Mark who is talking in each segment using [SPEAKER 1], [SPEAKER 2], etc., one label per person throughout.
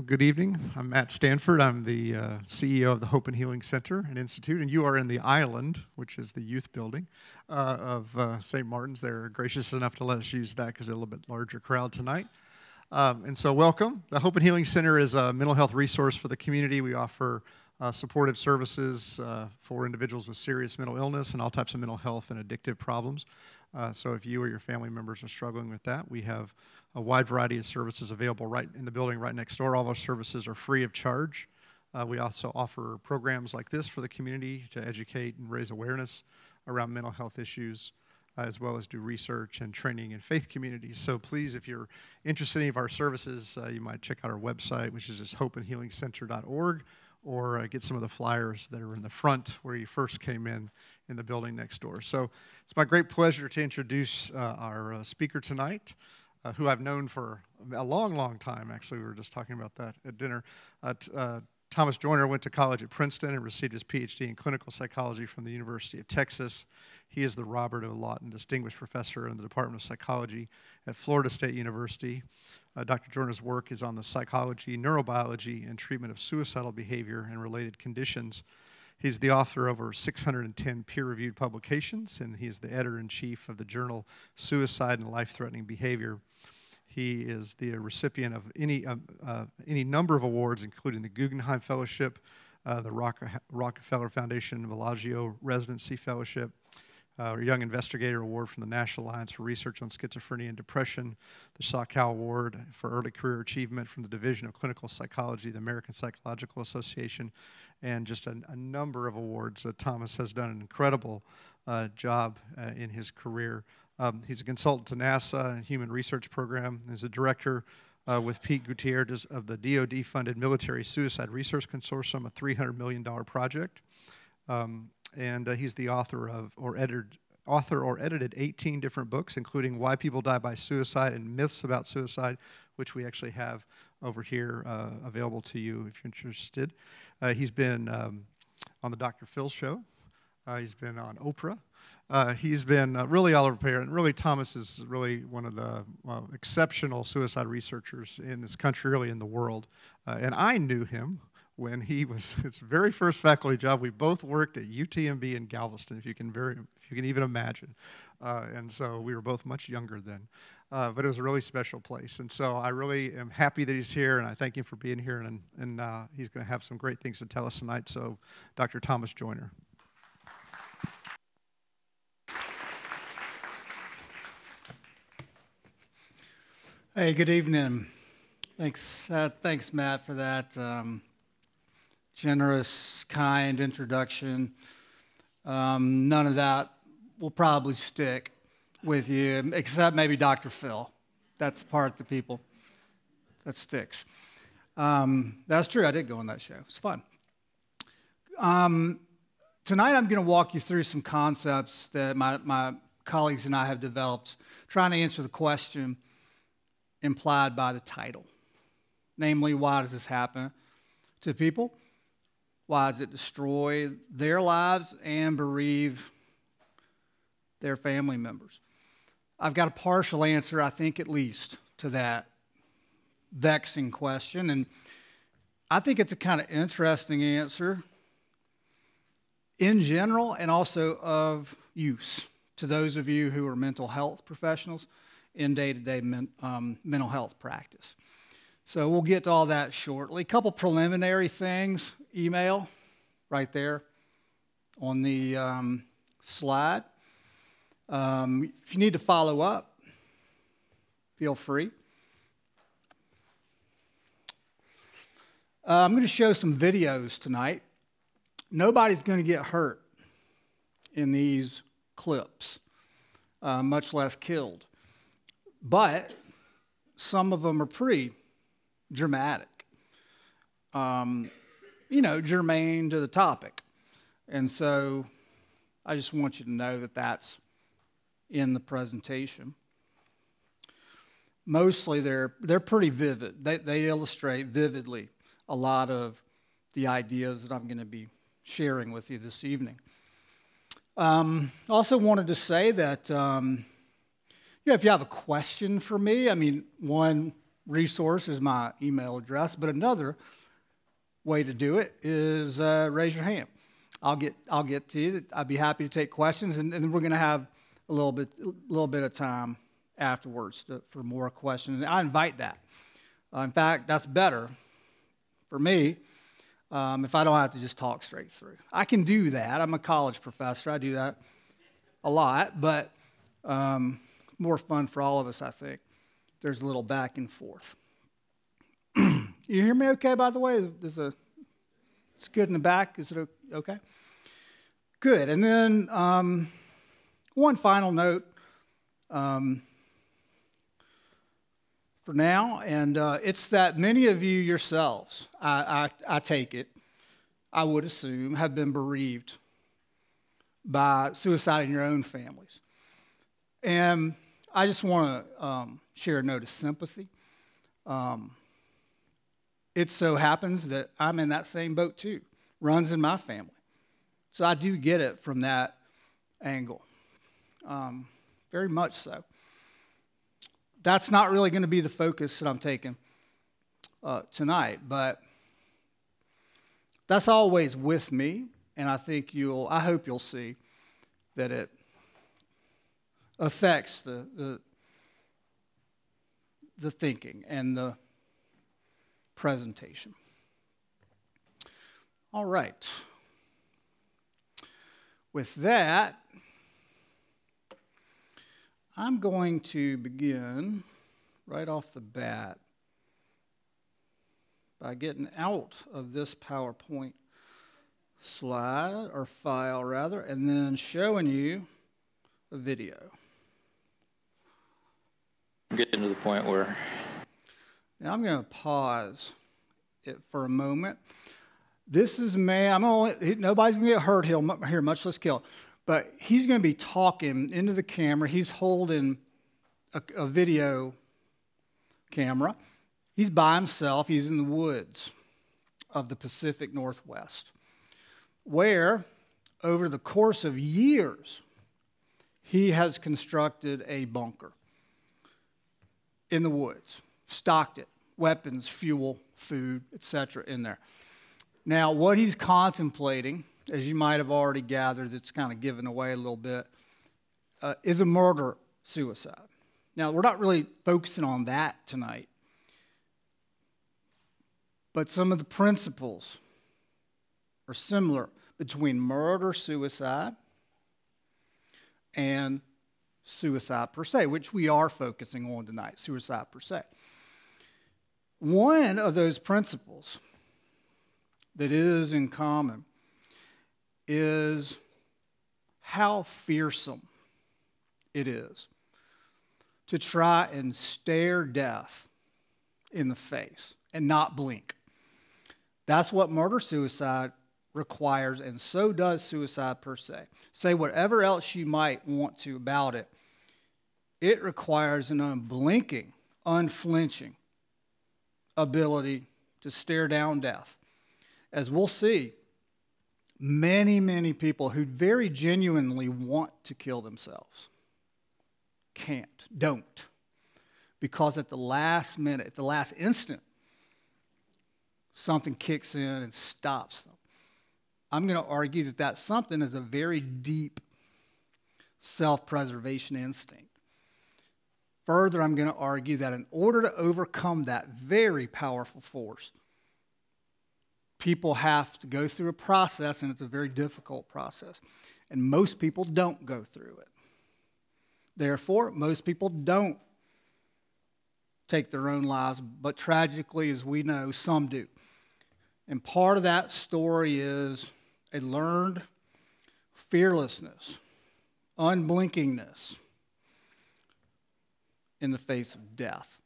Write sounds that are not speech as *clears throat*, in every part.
[SPEAKER 1] Well, good evening. I'm Matt Stanford. I'm the uh, CEO of the Hope and Healing Center and Institute, and you are in the Island, which is the youth building uh, of uh, St. Martin's. They're gracious enough to let us use that because a little bit larger crowd tonight. Um, and so, welcome. The Hope and Healing Center is a mental health resource for the community. We offer uh, supportive services uh, for individuals with serious mental illness and all types of mental health and addictive problems. Uh, so, if you or your family members are struggling with that, we have a wide variety of services available right in the building right next door. All of our services are free of charge. Uh, we also offer programs like this for the community to educate and raise awareness around mental health issues, uh, as well as do research and training in faith communities. So please, if you're interested in any of our services, uh, you might check out our website, which is just hopeandhealingcenter.org, or uh, get some of the flyers that are in the front where you first came in in the building next door. So it's my great pleasure to introduce uh, our uh, speaker tonight uh, who I've known for a long, long time. Actually, we were just talking about that at dinner. Uh, t- uh, Thomas Joiner went to college at Princeton and received his PhD in clinical psychology from the University of Texas. He is the Robert O. Lawton Distinguished Professor in the Department of Psychology at Florida State University. Uh, Dr. Joiner's work is on the psychology, neurobiology, and treatment of suicidal behavior and related conditions. He's the author of over 610 peer reviewed publications, and he is the editor in chief of the journal Suicide and Life Threatening Behavior. He is the recipient of any, uh, uh, any number of awards, including the Guggenheim Fellowship, uh, the Rockefeller Foundation Bellagio Residency Fellowship, uh, Young Investigator Award from the National Alliance for Research on Schizophrenia and Depression, the Shakow Award for Early Career Achievement from the Division of Clinical Psychology, the American Psychological Association, and just a, a number of awards. Thomas has done an incredible uh, job uh, in his career. Um, he's a consultant to NASA and Human Research Program. He's a director uh, with Pete Gutierrez of the DoD funded Military Suicide Research Consortium, a $300 million project. Um, and uh, he's the author of or edited author or edited 18 different books, including Why People Die by Suicide and Myths About Suicide, which we actually have over here uh, available to you if you're interested. Uh, he's been um, on the Dr. Phil show. Uh, he's been on Oprah. Uh, he's been uh, really all over and really Thomas is really one of the exceptional suicide researchers in this country, really in the world. Uh, and I knew him when he was *laughs* his very first faculty job. We both worked at UTMB in Galveston, if you can very, if you can even imagine. Uh, and so we were both much younger then. Uh, but it was a really special place. And so I really am happy that he's here, and I thank him for being here. And, and uh, he's going to have some great things to tell us tonight. So, Dr. Thomas Joiner.
[SPEAKER 2] Hey, good evening. Thanks, uh, thanks, Matt, for that um, generous, kind introduction. Um, none of that will probably stick with you, except maybe Dr. Phil. That's part of the people that sticks. Um, that's true. I did go on that show. It's fun. Um, tonight, I'm going to walk you through some concepts that my, my colleagues and I have developed, trying to answer the question implied by the title. Namely, why does this happen to people? Why does it destroy their lives and bereave their family members? I've got a partial answer, I think, at least, to that vexing question. And I think it's a kind of interesting answer in general and also of use to those of you who are mental health professionals in day to day mental health practice. So we'll get to all that shortly. A couple preliminary things email right there on the um, slide. Um, if you need to follow up, feel free. Uh, I'm going to show some videos tonight. Nobody's going to get hurt in these clips, uh, much less killed. But some of them are pretty dramatic, um, you know, germane to the topic. And so I just want you to know that that's in the presentation. Mostly they're, they're pretty vivid. They, they illustrate vividly a lot of the ideas that I'm going to be sharing with you this evening. Um, also wanted to say that um, know, if you have a question for me, I mean, one, resource is my email address, but another way to do it is uh, raise your hand. I'll get I'll get to you. I'd be happy to take questions, and, and then we're going to have a little bit a little bit of time afterwards to, for more questions. I invite that. Uh, in fact, that's better for me um, if I don't have to just talk straight through. I can do that. I'm a college professor. I do that a lot, but um, more fun for all of us, I think. There's a little back and forth. *clears throat* you hear me okay, by the way? There's a, it's good in the back. Is it okay? Good. And then um, one final note um, for now, and uh, it's that many of you yourselves, I, I, I take it, I would assume, have been bereaved by suicide in your own families. And I just want to um, share a note of sympathy. Um, it so happens that I'm in that same boat too, runs in my family. So I do get it from that angle, um, very much so. That's not really going to be the focus that I'm taking uh, tonight, but that's always with me, and I think you'll, I hope you'll see that it affects the, the, the thinking and the presentation. All right. With that, I'm going to begin right off the bat by getting out of this PowerPoint slide, or file rather, and then showing you a video.
[SPEAKER 3] Getting to the point where.
[SPEAKER 2] Now I'm going to pause it for a moment. This is man. I'm only, nobody's going to get hurt here, much less killed. But he's going to be talking into the camera. He's holding a, a video camera. He's by himself. He's in the woods of the Pacific Northwest, where over the course of years, he has constructed a bunker in the woods, stocked it, weapons, fuel, food, etc., in there. Now, what he's contemplating, as you might have already gathered, it's kind of given away a little bit, uh, is a murder suicide. Now, we're not really focusing on that tonight, but some of the principles are similar between murder suicide and suicide per se, which we are focusing on tonight suicide per se. One of those principles that is in common is how fearsome it is to try and stare death in the face and not blink. That's what murder suicide requires, and so does suicide per se. Say whatever else you might want to about it, it requires an unblinking, unflinching ability to stare down death. As we'll see, many, many people who very genuinely want to kill themselves can't, don't. Because at the last minute, at the last instant, something kicks in and stops them. I'm going to argue that that something is a very deep self preservation instinct. Further, I'm going to argue that in order to overcome that very powerful force, people have to go through a process, and it's a very difficult process. And most people don't go through it. Therefore, most people don't take their own lives, but tragically, as we know, some do. And part of that story is a learned fearlessness, unblinkingness in the face of death.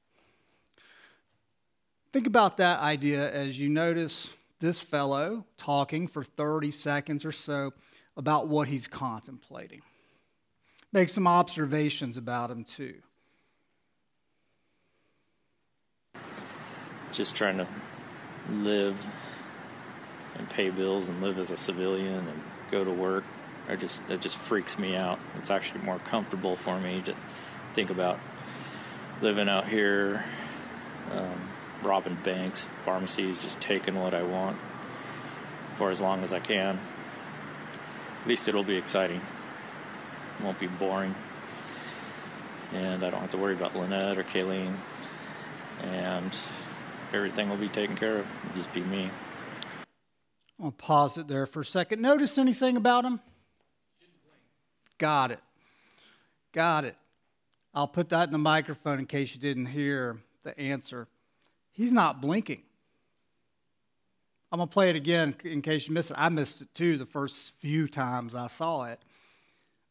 [SPEAKER 2] Think about that idea as you notice this fellow talking for 30 seconds or so about what he's contemplating. Make some observations about him, too.
[SPEAKER 3] Just trying to live and pay bills and live as a civilian and go to work. I just it just freaks me out. It's actually more comfortable for me to think about living out here um, robbing banks, pharmacies, just taking what I want for as long as I can. At least it'll be exciting. It won't be boring. And I don't have to worry about Lynette or Kayleen. And everything will be taken care of. It'll just be me.
[SPEAKER 2] I'll pause it there for a second. Notice anything about him? Got it. Got it. I'll put that in the microphone in case you didn't hear the answer. He's not blinking. I'm going to play it again in case you missed it. I missed it too the first few times I saw it,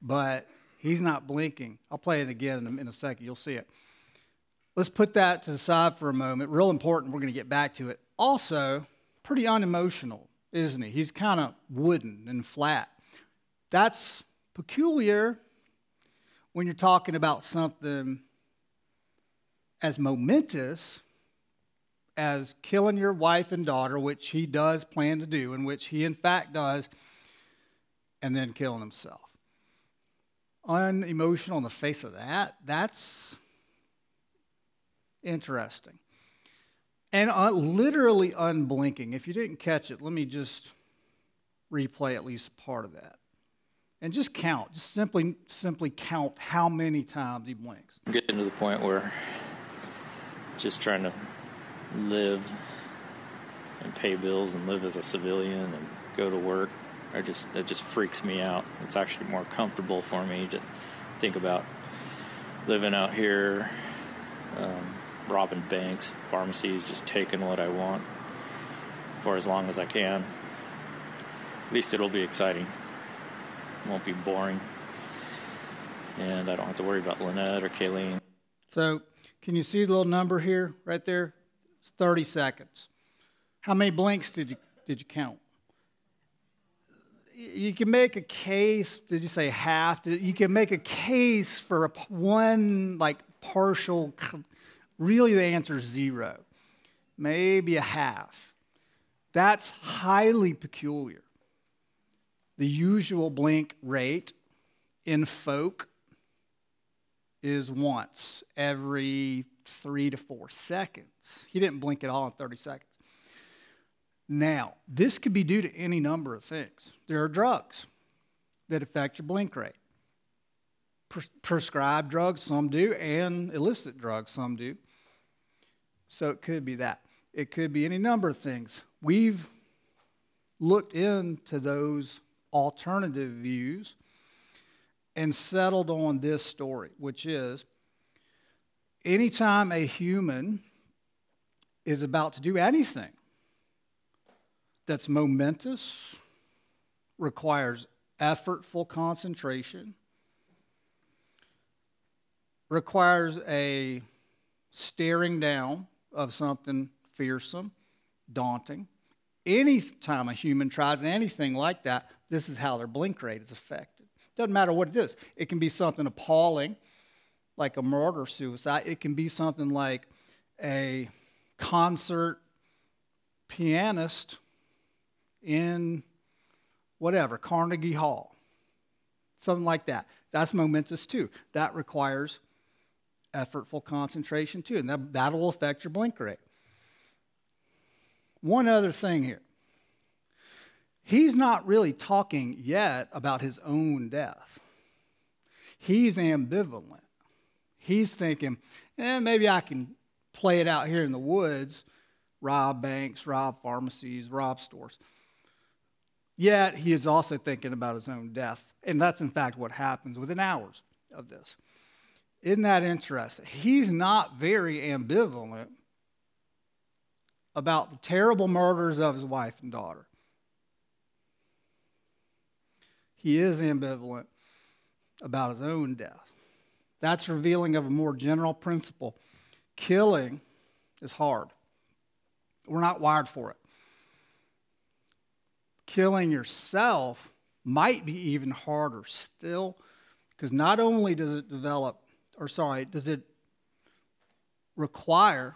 [SPEAKER 2] but he's not blinking. I'll play it again in a, second. You'll see it. Let's put that to the side for a moment. Real important. We're going to get back to it. Also, pretty unemotional, isn't he? He's kind of wooden and flat. That's peculiar when you're talking about something as momentous as killing your wife and daughter, which he does plan to do, and which he in fact does, and then killing himself. Unemotional in the face of that, that's interesting. And uh, literally unblinking. If you didn't catch it, let me just replay at least part of that. And just count, just simply simply count how many times he blinks.
[SPEAKER 3] I'm getting to the point where just trying to live and pay bills and live as a civilian and go to work. I just it just freaks me out. It's actually more comfortable for me to think about living out here, um, robbing banks, pharmacies, just taking what I want for as long as I can. At least it'll be exciting. Won't be boring. And I don't have to worry about Lynette or Kayleen.
[SPEAKER 2] So, can you see the little number here, right there? It's 30 seconds. How many blinks did you, did you count? You can make a case, did you say half? You can make a case for a, one, like, partial. Really, the answer is zero. Maybe a half. That's highly peculiar. The usual blink rate in folk is once every three to four seconds. He didn't blink at all in 30 seconds. Now, this could be due to any number of things. There are drugs that affect your blink rate. Pres- prescribed drugs, some do, and illicit drugs, some do. So it could be that. It could be any number of things. We've looked into those alternative views and settled on this story, which is anytime a human is about to do anything that's momentous, requires effortful concentration, requires a staring down of something fearsome, daunting. Anytime a human tries anything like that, this is how their blink rate is affected. Doesn't matter what it is. It can be something appalling, like a murder suicide. It can be something like a concert pianist in whatever, Carnegie Hall. Something like that. That's momentous too. That requires effortful concentration too, and that, that'll affect your blink rate. One other thing here he's not really talking yet about his own death. He's ambivalent. He's thinking, eh, maybe I can play it out here in the woods, rob banks, rob pharmacies, rob stores. Yet he is also thinking about his own death. And that's in fact what happens within hours of this. Isn't that interesting? He's not very ambivalent about the terrible murders of his wife and daughter. he is ambivalent about his own death. That's revealing of a more general principle. Killing is hard. We're not wired for it. Killing yourself might be even harder still, because not only does it develop, or sorry, does it require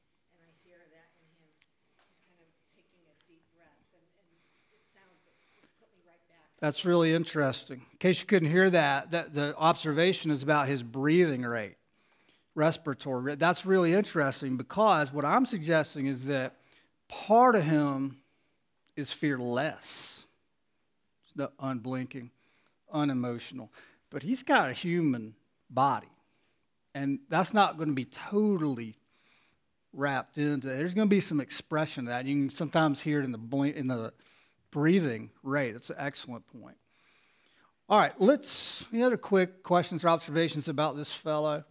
[SPEAKER 2] That's really interesting. In case you couldn't hear that, that the observation is about his breathing rate, respiratory rate. That's really interesting because what I'm suggesting is that part of him is fearless, it's unblinking, unemotional, but he's got a human body, and that's not going to be totally wrapped into it. There's going to be some expression of that. You can sometimes hear it in the blink, in the breathing rate. That's an excellent point. All right, let's any other quick questions or observations about this fellow?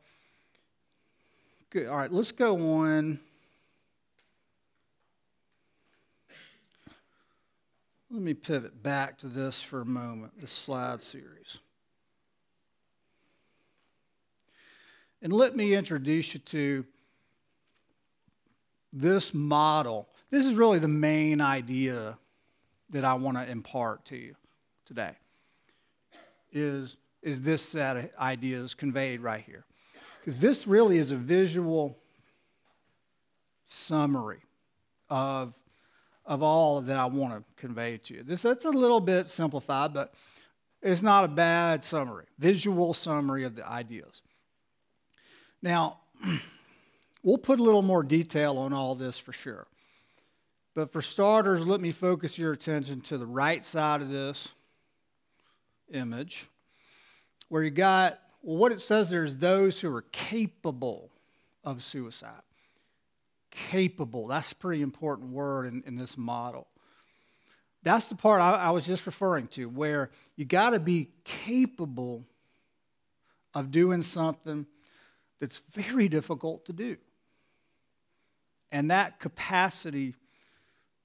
[SPEAKER 2] Good. All right, let's go on. Let me pivot back to this for a moment, the slide series. And let me introduce you to this model. This is really the main idea that I want to impart to you today. Is, is this set of ideas conveyed right here? Because this really is a visual summary of, of all that I want to convey to you. This, that's a little bit simplified, but it's not a bad summary, visual summary of the ideas. Now, *clears throat* we'll put a little more detail on all this for sure. But for starters, let me focus your attention to the right side of this image, where you got, well, what it says there is those who are capable of suicide. Capable, that's a pretty important word in, in this model. That's the part I, I was just referring to, where you got to be capable of doing something that's very difficult to do. And that capacity,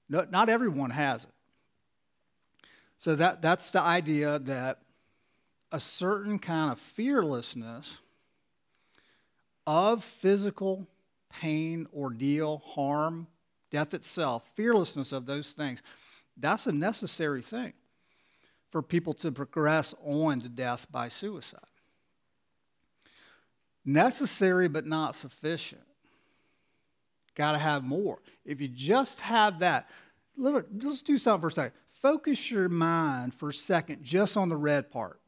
[SPEAKER 2] not everyone has it. So that, that's the idea that a certain kind of fearlessness of physical pain, ordeal, harm, death itself, fearlessness of those things, that's a necessary thing for people to progress on to death by suicide necessary but not sufficient. Got to have more. If you just have that, let's do something for a second. Focus your mind for a second just on the red part.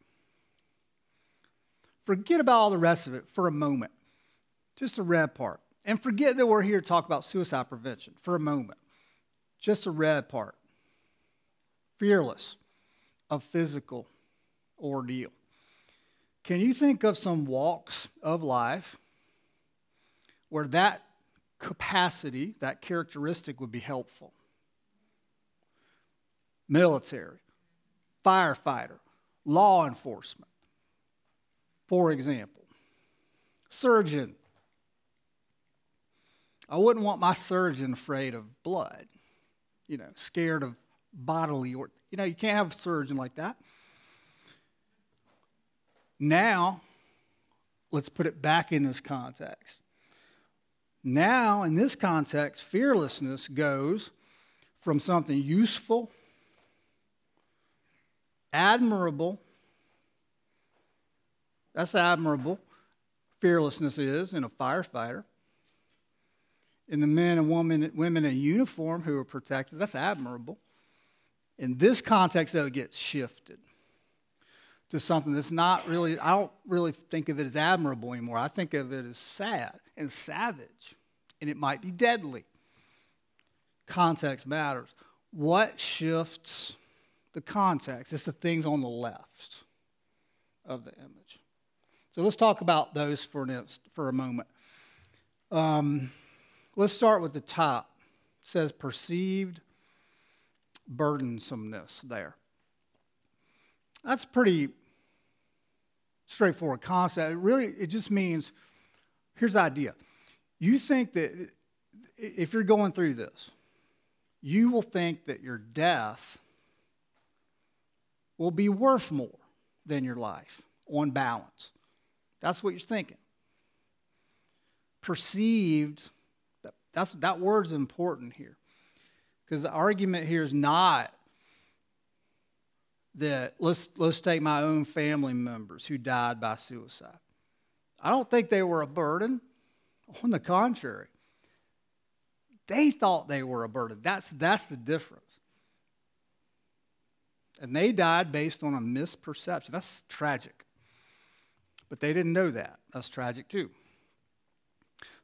[SPEAKER 2] Forget about all the rest of it for a moment. Just the red part. And forget that we're here to talk about suicide prevention for a moment. Just the red part. Fearless of physical ordeal. Can you think of some walks of life where that capacity, that characteristic would be helpful? Military, firefighter, law enforcement, for example. Surgeon. I wouldn't want my surgeon afraid of blood, you know, scared of bodily or, you know, you can't have a surgeon like that. Now, let's put it back in this context. Now, in this context, fearlessness goes from something useful, admirable, that's admirable, fearlessness is in a firefighter. In the men and women, women in uniform who are protected, that's admirable. In this context, though, it gets shifted to something that's not really, I don't really think of it as admirable anymore. I think of it as sad and savage, and it might be deadly. Context matters. What shifts the context? It's the things on the left of the image. So let's talk about those for, an inst- for a moment. Um, let's start with the top. It says perceived burdensomeness there. That's pretty straightforward concept. It really, it just means here's the idea. You think that if you're going through this, you will think that your death will be worth more than your life on balance. That's what you're thinking. Perceived, that's, that word's important here. Because the argument here is not that let's, let's take my own family members who died by suicide. I don't think they were a burden. On the contrary, they thought they were a burden. That's, that's the difference. And they died based on a misperception. That's tragic. But they didn't know that. That's tragic too.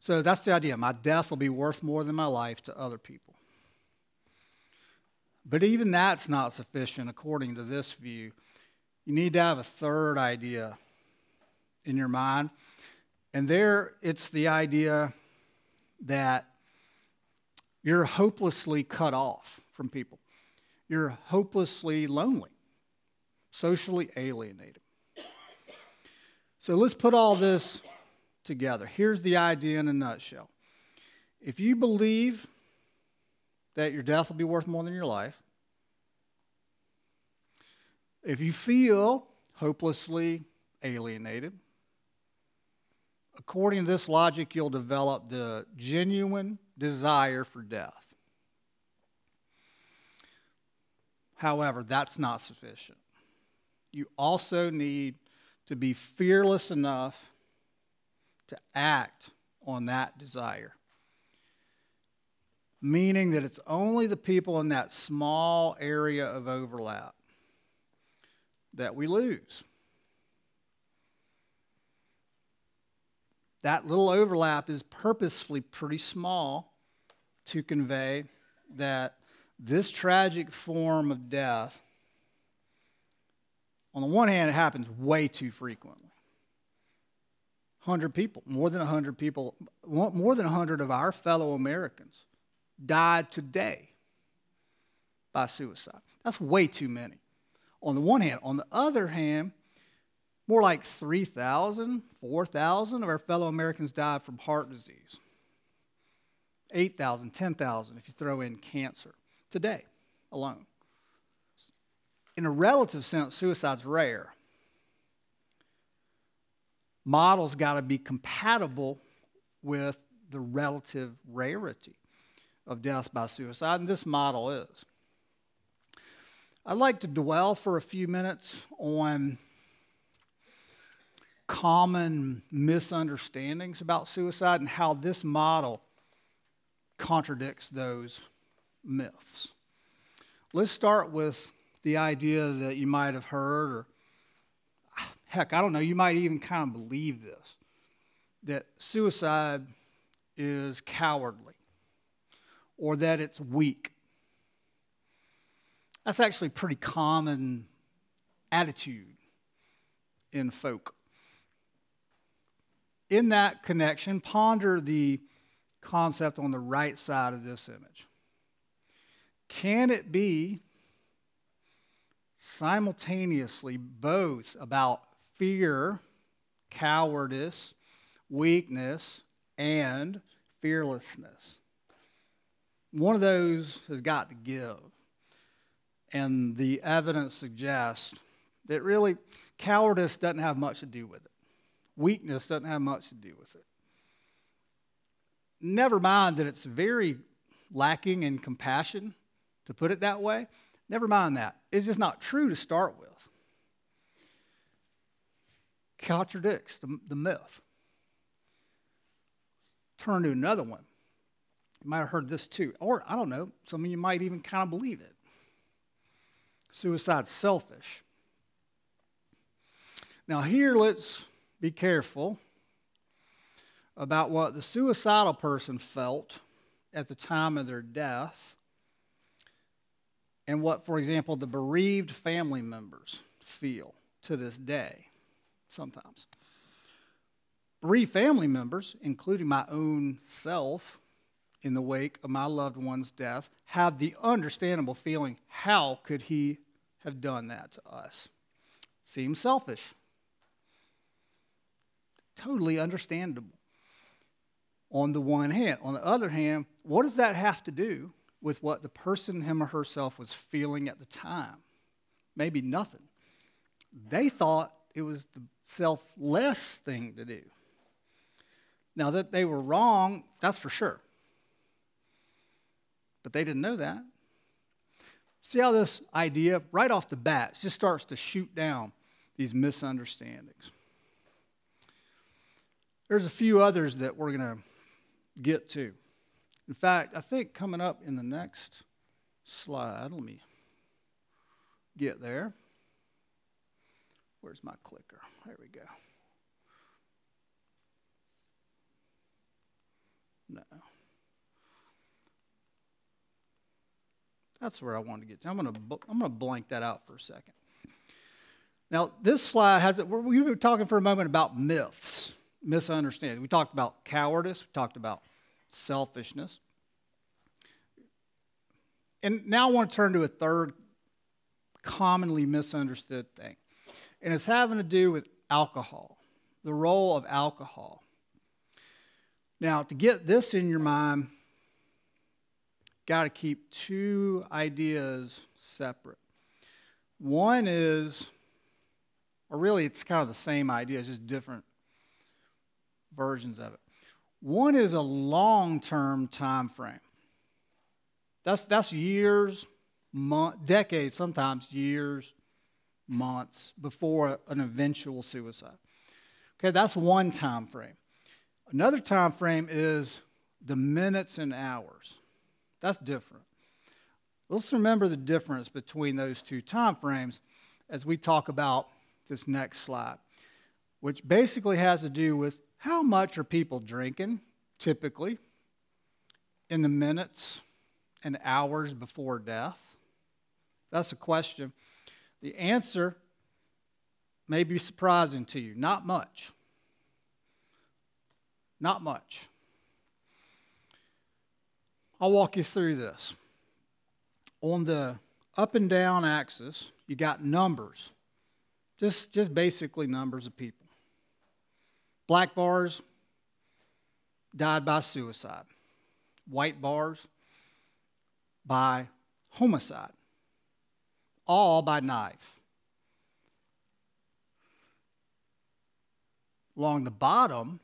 [SPEAKER 2] So that's the idea. My death will be worth more than my life to other people. But even that's not sufficient according to this view. You need to have a third idea in your mind. And there it's the idea that you're hopelessly cut off from people. You're hopelessly lonely, socially alienated. So let's put all this together. Here's the idea in a nutshell. If you believe that your death will be worth more than your life, if you feel hopelessly alienated, according to this logic, you'll develop the genuine desire for death. However, that's not sufficient. You also need to be fearless enough to act on that desire. Meaning that it's only the people in that small area of overlap that we lose. That little overlap is purposefully pretty small to convey that this tragic form of death, on the one hand, it happens way too frequently. 100 people, more than 100 people, more than 100 of our fellow Americans died today by suicide. That's way too many. On the one hand. On the other hand, more like 3,000, 4,000 of our fellow Americans died from heart disease. 8,000, 10,000 if you throw in cancer today alone. In a relative sense, suicide's rare. Models got to be compatible with the relative rarity of death by suicide, and this model is. I'd like to dwell for a few minutes on common misunderstandings about suicide and how this model contradicts those myths. Let's start with the idea that you might have heard, or heck, I don't know, you might even kind of believe this that suicide is cowardly or that it's weak. That's actually a pretty common attitude in folk. In that connection, ponder the concept on the right side of this image. Can it be simultaneously both about fear, cowardice, weakness, and fearlessness? One of those has got to give. And the evidence suggests that really cowardice doesn't have much to do with it. Weakness doesn't have much to do with it. Never mind that it's very lacking in compassion to put it that way. Never mind that. It's just not true to start with. Contradicts the, the myth. Turn to another one. You might have heard this too. Or, I don't know, some of you might even kind of believe it. Suicide's selfish. Now, here, let's be careful about what the suicidal person felt at the time of their death and what, for example, the bereaved family members feel to this day sometimes. Bereaved family members, including my own self, in the wake of my loved one's death, have the understandable feeling how could he have done that to us? Seems selfish. Totally understandable on the one hand. On the other hand, what does that have to do with what the person, him or herself, was feeling at the time? Maybe nothing. They thought it was the selfless thing to do. Now, that they were wrong, that's for sure. But they didn't know that. See how this idea, right off the bat, just starts to shoot down these misunderstandings. There's a few others that we're going to get to. In fact, I think coming up in the next slide, let me get there. Where's my clicker? There we go. No. That's where I wanted to get to. I'm going to, I'm going to blank that out for a second. Now, this slide has it. We were talking for a moment about myths, misunderstanding. We talked about cowardice, we talked about selfishness. And now I want to turn to a third commonly misunderstood thing, and it's having to do with alcohol, the role of alcohol. Now, to get this in your mind, got to keep two ideas separate. One is, or really it's kind of the same idea, it's just different versions of it. One is a long-term time frame. That's, that's years, month, decades, sometimes years, months before an eventual suicide. Okay, that's one time frame. Another time frame is the minutes and hours. That's different. Let's remember the difference between those two time frames as we talk about this next slide, which basically has to do with how much are people drinking typically in the minutes and hours before death? That's a question. The answer may be surprising to you. Not much. Not much. I'll walk you through this. On the up and down axis, you got numbers, just, just basically numbers of people. Black bars died by suicide, white bars by homicide, all by knife. Along the bottom,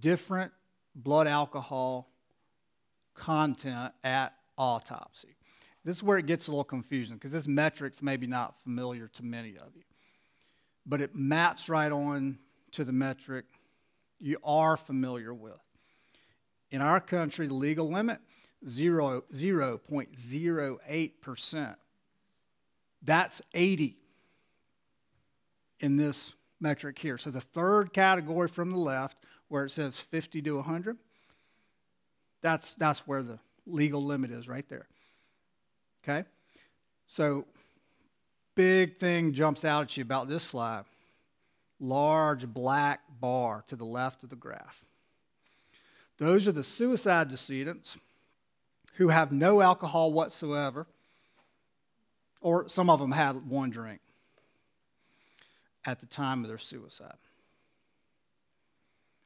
[SPEAKER 2] different blood alcohol content at autopsy. This is where it gets a little confusing because this metric's maybe not familiar to many of you. But it maps right on to the metric you are familiar with. In our country, the legal limit, 0, 0.08%. That's 80 in this metric here. So the third category from the left where it says 50 to 100, that's, that's where the legal limit is right there. Okay? So, big thing jumps out at you about this slide large black bar to the left of the graph. Those are the suicide decedents who have no alcohol whatsoever, or some of them had one drink at the time of their suicide.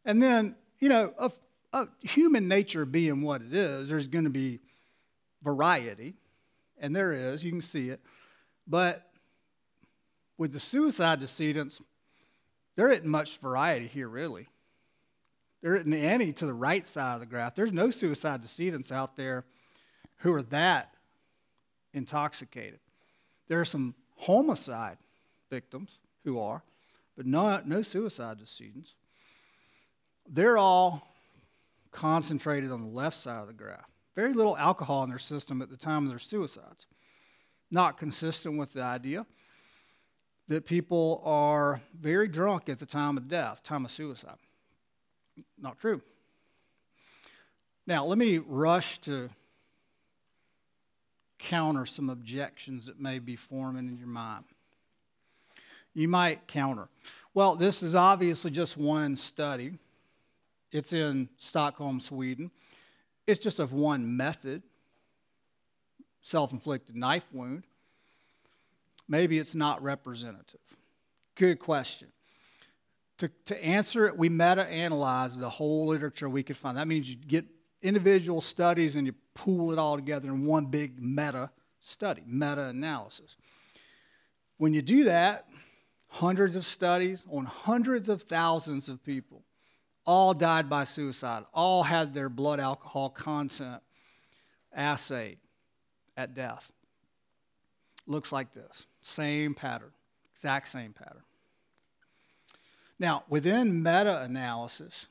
[SPEAKER 2] And then, you know, of, of human nature being what it is, there's going to be variety, and there is, you can see it. But with the suicide decedents, there isn't much variety here, really. There isn't any to the right side of the graph. There's no suicide decedents out there who are that intoxicated. There are some homicide victims who are, but no, no suicide decedents. They're all concentrated on the left side of the graph. Very little alcohol in their system at the time of their suicides. Not consistent with the idea that people are very drunk at the time of death, time of suicide. Not true. Now, let me rush to counter some objections that may be forming in your mind. You might counter. Well, this is obviously just one study. It's in Stockholm, Sweden. It's just of one method self inflicted knife wound. Maybe it's not representative. Good question. To, to answer it, we meta analyze the whole literature we could find. That means you get individual studies and you pool it all together in one big meta study, meta analysis. When you do that, hundreds of studies on hundreds of thousands of people, all died by suicide, all had their blood alcohol content assayed at death. Looks like this same pattern, exact same pattern. Now, within meta analysis,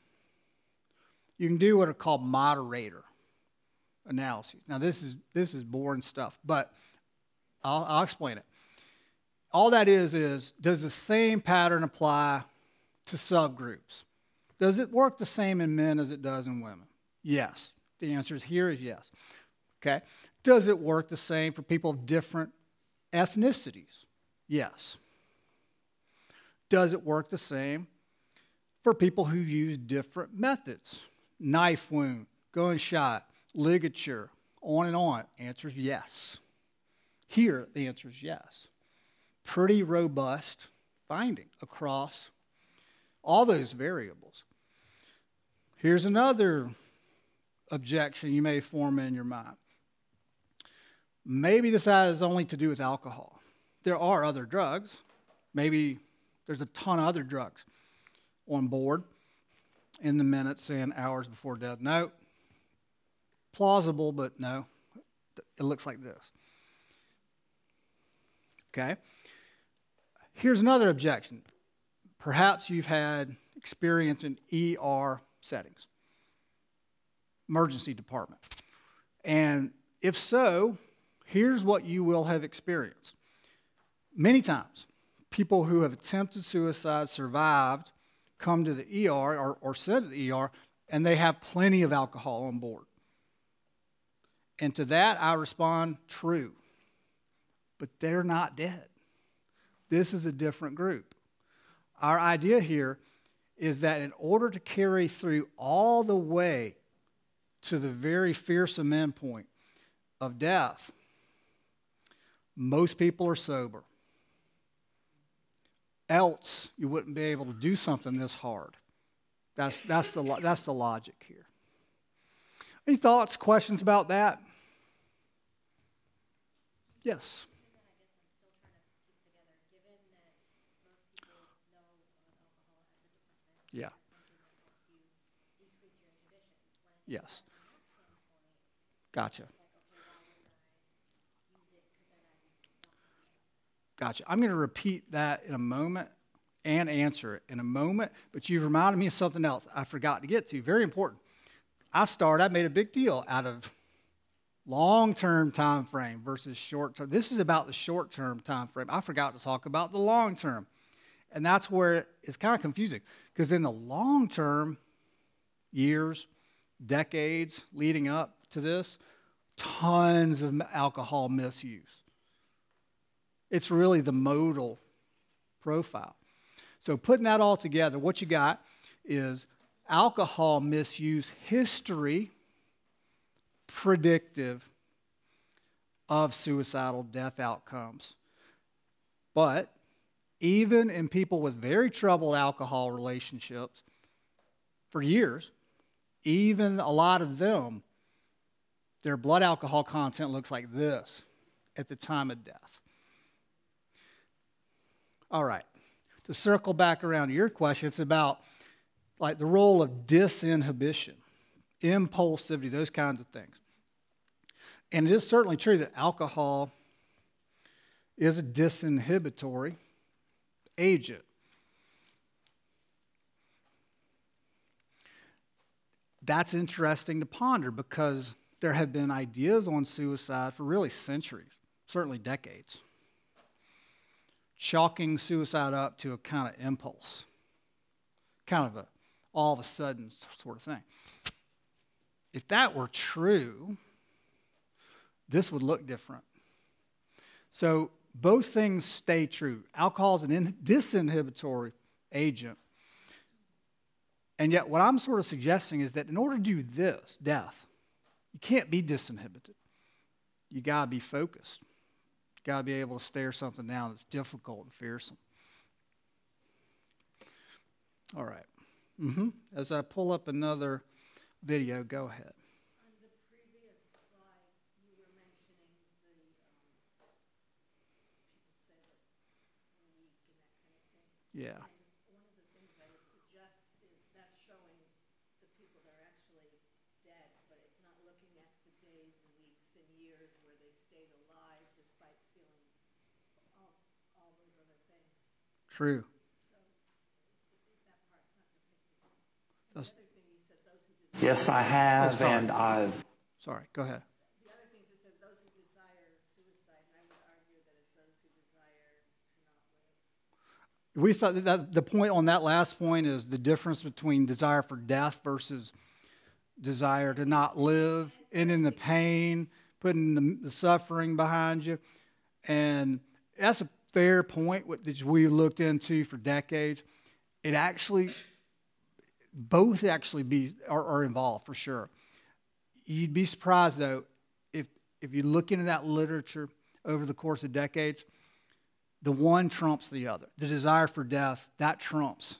[SPEAKER 2] you can do what are called moderator analyses. Now, this is, this is boring stuff, but I'll, I'll explain it. All that is, is does the same pattern apply to subgroups? Does it work the same in men as it does in women? Yes. The answer is here is yes. Okay. Does it work the same for people of different ethnicities? Yes. Does it work the same for people who use different methods? Knife wound, gunshot, ligature, on and on. Answer is yes. Here, the answer is yes. Pretty robust finding across all those variables. Here's another objection you may form in your mind. Maybe this has only to do with alcohol. There are other drugs. Maybe there's a ton of other drugs on board in the minutes and hours before death. No. Plausible, but no. It looks like this. Okay? Here's another objection. Perhaps you've had experience in ER settings, emergency department. And if so, here's what you will have experienced. Many times, people who have attempted suicide, survived, come to the ER or, or sent to the ER, and they have plenty of alcohol on board. And to that, I respond, true. But they're not dead. This is a different group. Our idea here is that in order to carry through all the way to the very fearsome endpoint of death, most people are sober. Else, you wouldn't be able to do something this hard. That's, that's, the, that's the logic here. Any thoughts, questions about that? Yes. Yeah. Yes. Gotcha. Gotcha. I'm going to repeat that in a moment and answer it in a moment, but you've reminded me of something else I forgot to get to. Very important. I started, I made a big deal out of long-term time frame versus short-term. This is about the short-term time frame. I forgot to talk about the long-term. And that's where it's kind of confusing because in the long term, years, decades leading up to this, tons of alcohol misuse. It's really the modal profile. So, putting that all together, what you got is alcohol misuse history predictive of suicidal death outcomes. But even in people with very troubled alcohol relationships for years, even a lot of them, their blood alcohol content looks like this at the time of death. All right. To circle back around to your question, it's about like the role of disinhibition, impulsivity, those kinds of things. And it is certainly true that alcohol is a disinhibitory agent. That's interesting to ponder because there have been ideas on suicide for really centuries, certainly decades, chalking suicide up to a kind of impulse, kind of a all of a sudden sort of thing. If that were true, this would look different. So both things stay true. Alcohol is an disinhibitory agent. And yet, what I'm sort of suggesting is that in order to do this, death, you can't be disinhibited. You got to be focused. You got to be able to stare something down that's difficult and fearsome. All right. mm-hmm. As I pull up another video, go ahead. Yeah.
[SPEAKER 4] One of the things I would suggest is that showing the people that are actually dead, but it's not looking at the days and weeks and years where they stayed alive despite feeling all, all those other things.
[SPEAKER 2] True.
[SPEAKER 4] So that part's not depicted. The other thing you said, those who did
[SPEAKER 5] Yes, I have,
[SPEAKER 2] Oh,
[SPEAKER 5] and I've
[SPEAKER 2] Sorry, go ahead.
[SPEAKER 4] The other things it said those who desire suicide, and I would argue that it's those who desire to not live.
[SPEAKER 2] We thought that, that the point on that last point is the difference between desire for death versus desire to not live, and in the pain, putting the, the suffering behind you. And that's a fair point that we looked into for decades. It actually, both actually be are, are involved for sure. You'd be surprised though if if you look into that literature over the course of decades, the one trumps the other. The desire for death that trumps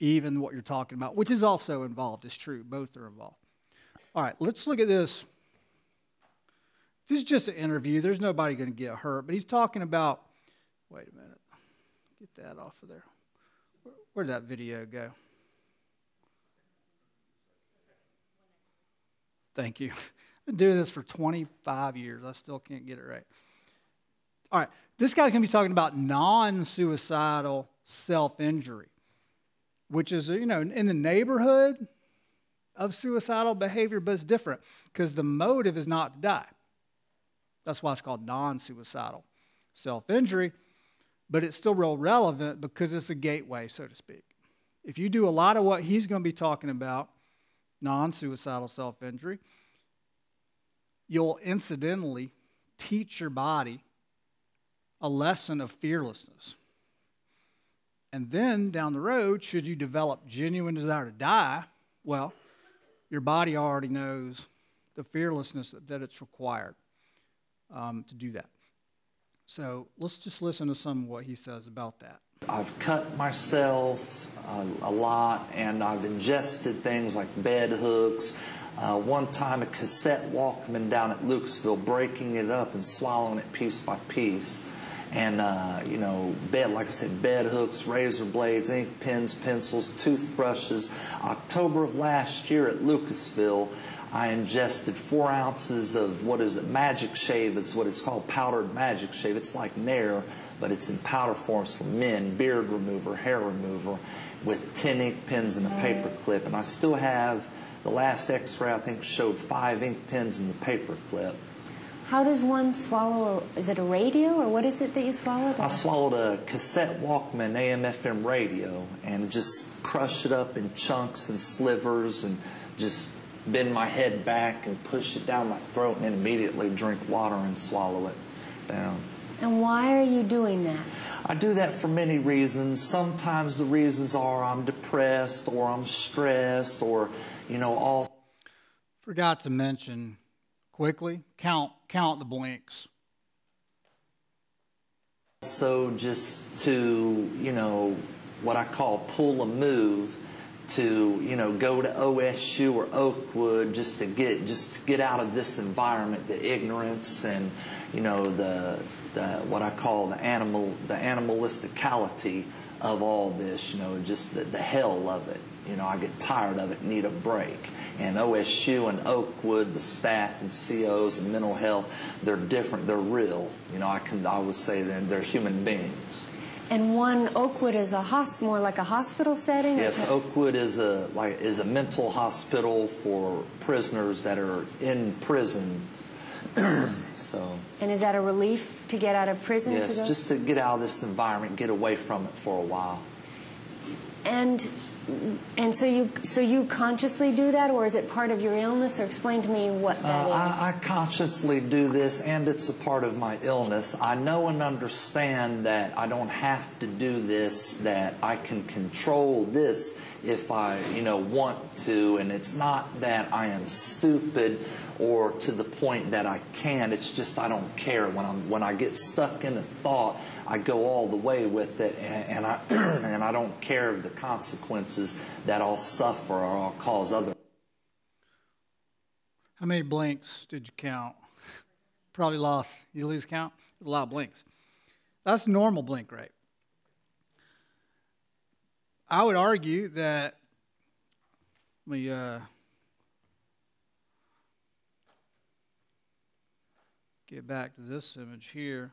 [SPEAKER 2] even what you're talking about, which is also involved. It's true, both are involved. All right, let's look at this. This is just an interview. There's nobody going to get hurt, but he's talking about. Wait a minute, get that off of there. Where, where'd that video go? Thank you. *laughs* I've been doing this for 25 years. I still can't get it right. All right, this guy's going to be talking about non suicidal self injury, which is, you know, in the neighborhood of suicidal behavior, but it's different because the motive is not to die. That's why it's called non suicidal self injury, but it's still real relevant because it's a gateway, so to speak. If you do a lot of what he's going to be talking about, non suicidal self injury, you'll incidentally teach your body a lesson of fearlessness. And then down the road, should you develop genuine desire to die, well, your body already knows the fearlessness that it's required um, to do that. So let's just listen to some of what he says about that.
[SPEAKER 5] I've cut myself uh, a lot, and I've ingested things like bed hooks. Uh, one time, a cassette Walkman down at Lucasville, breaking it up and swallowing it piece by piece. And, uh, you know, bed, like I said, bed hooks, razor blades, ink pens, pencils, toothbrushes. October of last year at Lucasville, I ingested four ounces of what is it? Magic Shave is what it's called, powdered Magic Shave. It's like Nair, but it's in powder forms for men, beard remover, hair remover, with 10 ink pens and a paper clip. And I still have the last x-ray, I think, showed five ink pens in the paper clip.
[SPEAKER 6] How does one swallow? Is it a radio or what is it that you swallowed?
[SPEAKER 5] I swallowed a cassette Walkman AM FM radio and just crushed it up in chunks and slivers and just bend my head back and push it down my throat and then immediately drink water and swallow it down.
[SPEAKER 6] And why are you doing that?
[SPEAKER 5] I do that for many reasons. Sometimes the reasons are I'm depressed or I'm stressed or, you know, all
[SPEAKER 2] Forgot to mention quickly count count the blinks.
[SPEAKER 5] So just to, you know, what I call pull a move to, you know, go to OSU or Oakwood just to get just to get out of this environment, the ignorance and, you know, the the what I call the animal the animalisticality of all this, you know, just the, the hell of it. You know, I get tired of it, need a break. And OSU and Oakwood, the staff and COs and mental health, they're different. They're real. You know, I can I would say that they're human beings.
[SPEAKER 6] And one Oakwood is a hosp- more like a hospital setting.
[SPEAKER 5] Yes. Oakwood is a like is a mental hospital for prisoners that are in prison. *clears throat* so
[SPEAKER 6] And is that a relief to get out of prison? to
[SPEAKER 5] yes,
[SPEAKER 6] go?
[SPEAKER 5] just to get out of this environment, get away from it for a while.
[SPEAKER 6] And and so you so you consciously do that, or is it part of your illness? Or explain to me what that
[SPEAKER 5] Uh,
[SPEAKER 6] is.
[SPEAKER 5] I, I consciously do this, and it's a part of my illness. I know and understand that I don't have to do this, that I can control this if I, you know, want to, and it's not that I am stupid or to the point that I can. It's just I don't care when I'm when I get stuck in a thought. I go all the way with it, and, and I *clears throat* and I don't care of the consequences that I'll suffer or I'll cause other.
[SPEAKER 2] How many blinks did you count? Probably lost. You lose count? A lot of blinks. That's normal blink rate. I would argue that let me uh, get back to this image here.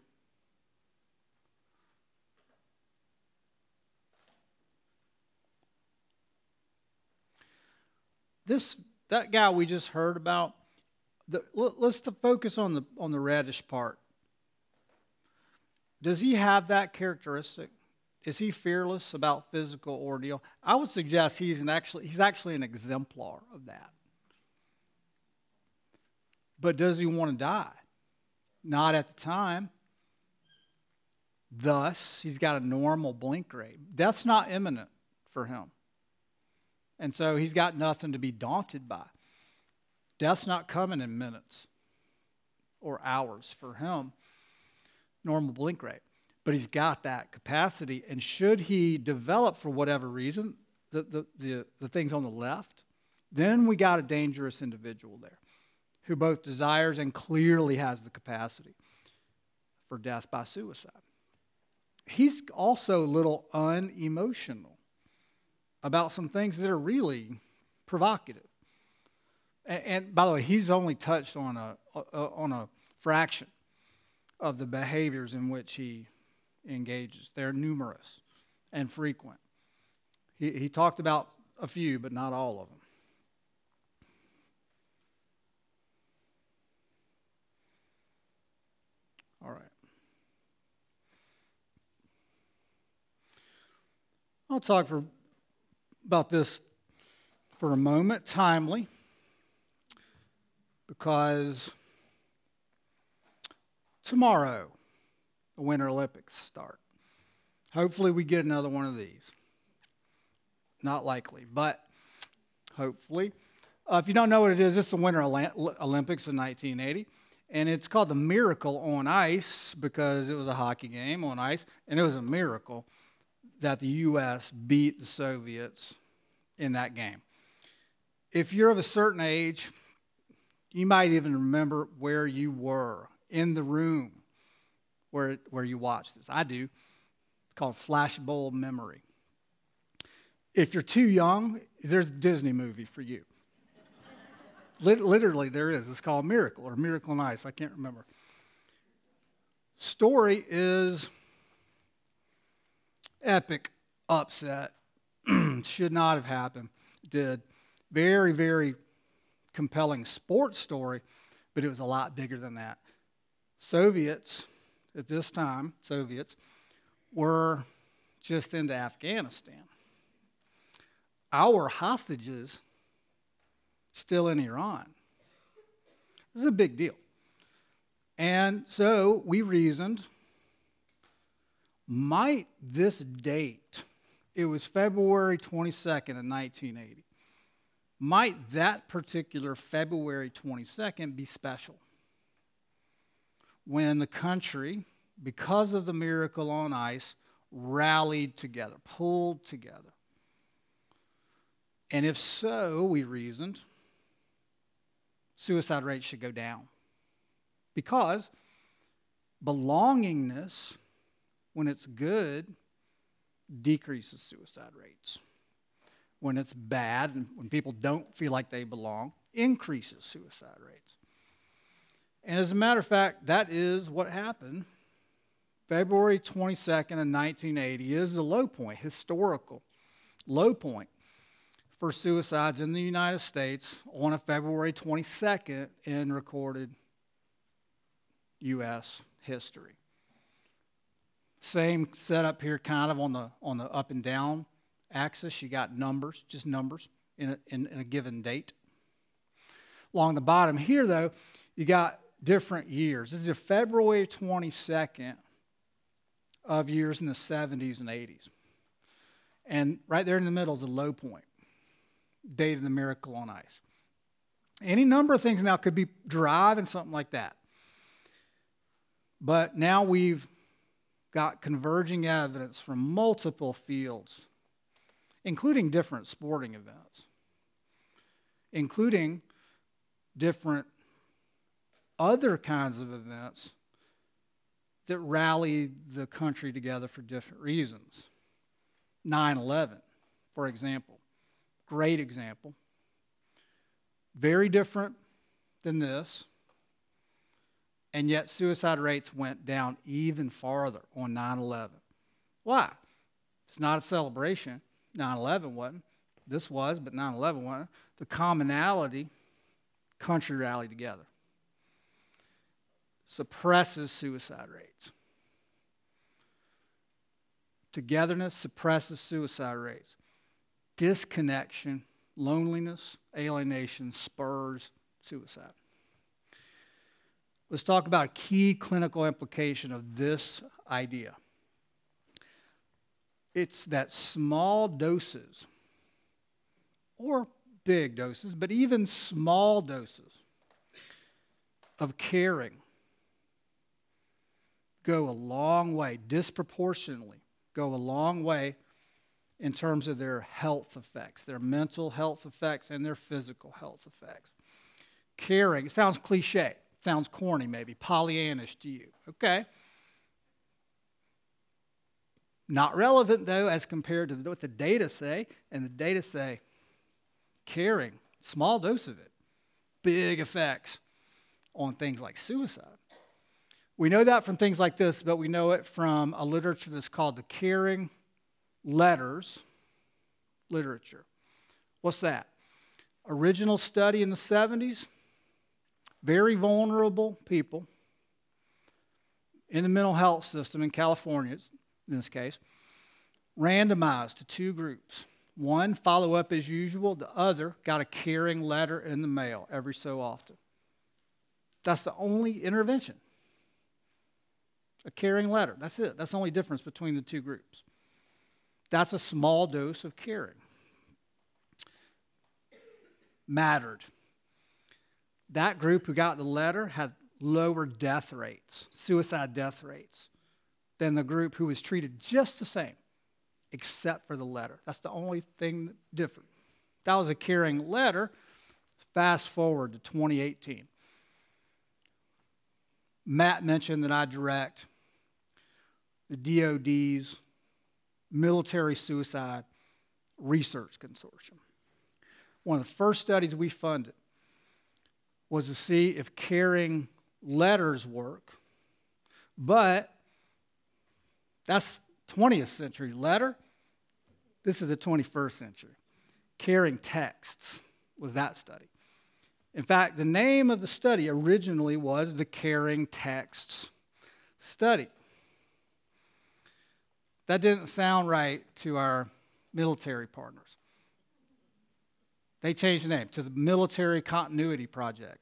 [SPEAKER 2] This that guy we just heard about, the, let, us focus on the on the reddish part. Does he have that characteristic? Is he fearless about physical ordeal? I would suggest he's an actually he's actually an exemplar of that. But does he want to die? Not at the time. Thus, he's got a normal blink rate. Death's not imminent for him. And so he's got nothing to be daunted by. Death's not coming in minutes or hours for him, normal blink rate. But he's got that capacity. And should he develop, for whatever reason, the, the, the, the things on the left, then we got a dangerous individual there who both desires and clearly has the capacity for death by suicide. He's also a little unemotional about some things that are really provocative. And, and by the way, he's only touched on a, a, on a fraction of the behaviors in which he engages. They're numerous and frequent. He, he talked about a few, but not all of them. All right. I'll talk for about this for a moment, timely, because tomorrow the Winter Olympics start. Hopefully, we get another one of these. Not likely, but hopefully. Uh, if you don't know what it is, it's the Winter Olympics of 1980 and it's called the Miracle on Ice because it was a hockey game on ice, and it was a miracle that the U.S. beat the Soviets in that game. If you're of a certain age, you might even remember where you were in the room where, where you watch this. I do. It's called flashbulb memory. If you're too young, there's a Disney movie for you. *laughs* Literally, there is. It's called Miracle or Miracle on Ice. I can't remember. Story is epic upset. *clears throat* Should not have happened. Did. Very, very compelling sports story, but it was a lot bigger than that. Soviets, at this time, Soviets, were just into Afghanistan. Our hostages still in Iran. This is a big deal. And so we reasoned might this date, it was February 22nd of 1980, might that particular February 22nd be special? When the country, because of the miracle on ice, rallied together, pulled together. And if so, we reasoned, suicide rates should go down. Because belongingness, when it's good, decreases suicide rates. When it's bad and when people don't feel like they belong, increases suicide rates. And as a matter of fact, that is what happened. February 22nd of 1980 is the low point, historical low point for suicides in the United States on a February 22nd in recorded U.S. history. Same setup here, kind of on the on the up and down axis. You got numbers, just numbers in a, in, in a given date. Along the bottom here, though, you got different years. This is a February 22nd of years in the 70s and 80s. And right there in the middle is a low point date of the miracle on ice. Any number of things now could be driving something like that. But now we've got converging evidence from multiple fields, including different sporting events, including different other kinds of events that rally the country together for different reasons. 9 11, for example. Great example. Very different than this. And yet, suicide rates went down even farther on 9 11. Why? It's not a celebration. 9 11 wasn't. This was, but 9 11 wasn't. the commonality, country rally together. Suppresses suicide rates. Togetherness suppresses suicide rates. Disconnection, loneliness, alienation spurs suicide. Let's talk about a key clinical implication of this idea. It's that small doses, or big doses, but even small doses of caring go a long way, disproportionately go a long way in terms of their health effects, their mental health effects, and their physical health effects. Caring, it sounds cliche, sounds corny maybe, Pollyannish to you. Okay. Not relevant though, as compared to what the data say, and the data say caring, small dose of it, big effects on things like suicide. We know that from things like this, but we know it from a literature that's called the Caring Letters literature. What's that? Original study in the 70s, very vulnerable people in the mental health system in California, in this case, randomized to two groups. One, follow up as usual, the other, got a caring letter in the mail every so often. That's the only intervention. A caring letter. That's it. That's the only difference between the two groups. That's a small dose of caring. Mattered. That group who got the letter had lower death rates, suicide death rates, than the group who was treated just the same, except for the letter. That's the only thing different. That was a caring letter. Fast forward to 2018. Matt mentioned that I direct the DoD's Military Suicide Research Consortium. One of the first studies we funded was to see if caring letters work, but that's 20th century letter. This is the 21st century. Caring texts was that study. In fact, the name of the study originally was the Caring Texts Study. That didn't sound right to our military partners. They changed the name to the Military Continuity Project.